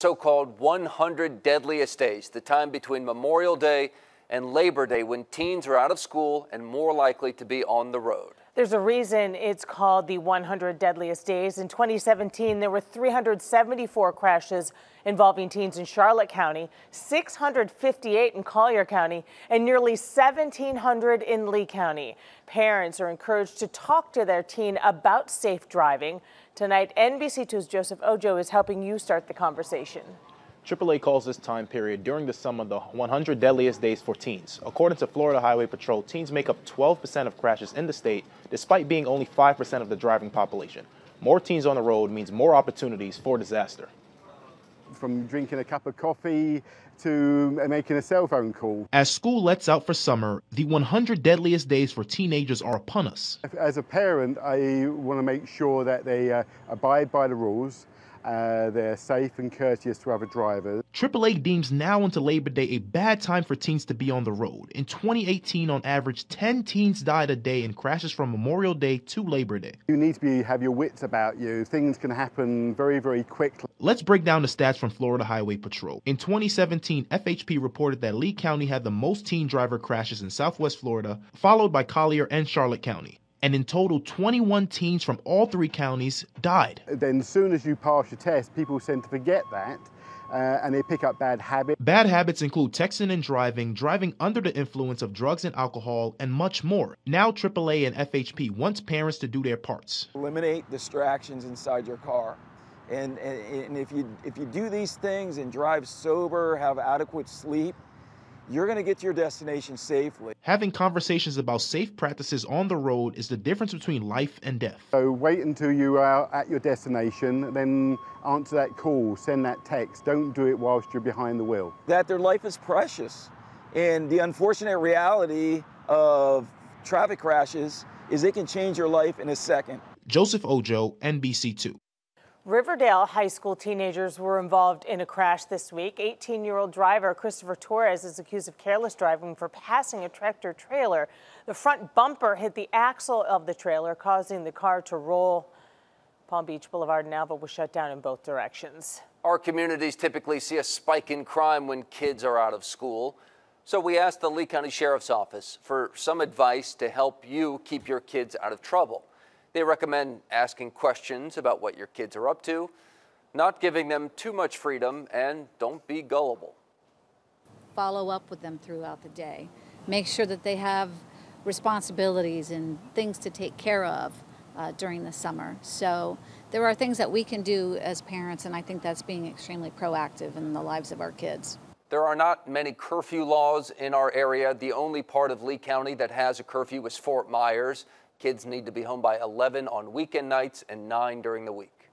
So-called 100 deadliest days, the time between Memorial Day and Labor Day when teens are out of school and more likely to be on the road. There's a reason it's called the 100 deadliest days. In 2017, there were 374 crashes involving teens in Charlotte County, 658 in Collier County, and nearly 1,700 in Lee County. Parents are encouraged to talk to their teen about safe driving. Tonight, NBC2's Joseph Ojo is helping you start the conversation. AAA calls this time period during the summer the 100 deadliest days for teens. According to Florida Highway Patrol, teens make up 12% of crashes in the state, despite being only 5% of the driving population. More teens on the road means more opportunities for disaster from drinking a cup of coffee to making a cell phone call. As school lets out for summer, the 100 deadliest days for teenagers are upon us. As a parent, I want to make sure that they uh, abide by the rules uh, they're safe and courteous to other drivers. AAA deems now into Labor Day a bad time for teens to be on the road. In 2018, on average, 10 teens died a day in crashes from Memorial Day to Labor Day. You need to be, have your wits about you. Things can happen very, very quickly. Let's break down the stats from Florida Highway Patrol. In 2017, FHP reported that Lee County had the most teen driver crashes in Southwest Florida, followed by Collier and Charlotte County and in total 21 teens from all three counties died. Then as soon as you pass your test, people tend to forget that uh, and they pick up bad habits. Bad habits include texting and driving, driving under the influence of drugs and alcohol, and much more. Now AAA and FHP wants parents to do their parts. Eliminate distractions inside your car. And, and, and if, you, if you do these things and drive sober, have adequate sleep, you're going to get to your destination safely. Having conversations about safe practices on the road is the difference between life and death. So wait until you are at your destination, then answer that call, send that text. Don't do it whilst you're behind the wheel. That their life is precious. And the unfortunate reality of traffic crashes is it can change your life in a second. Joseph Ojo, NBC2. Riverdale high school teenagers were involved in a crash this week. 18-year-old driver Christopher Torres is accused of careless driving for passing a tractor trailer. The front bumper hit the axle of the trailer, causing the car to roll. Palm Beach Boulevard and Alva was shut down in both directions. Our communities typically see a spike in crime when kids are out of school. So we asked the Lee County Sheriff's Office for some advice to help you keep your kids out of trouble. They recommend asking questions about what your kids are up to, not giving them too much freedom, and don't be gullible. Follow up with them throughout the day. Make sure that they have responsibilities and things to take care of uh, during the summer. So there are things that we can do as parents, and I think that's being extremely proactive in the lives of our kids. There are not many curfew laws in our area. The only part of Lee County that has a curfew is Fort Myers. Kids need to be home by 11 on weekend nights and 9 during the week.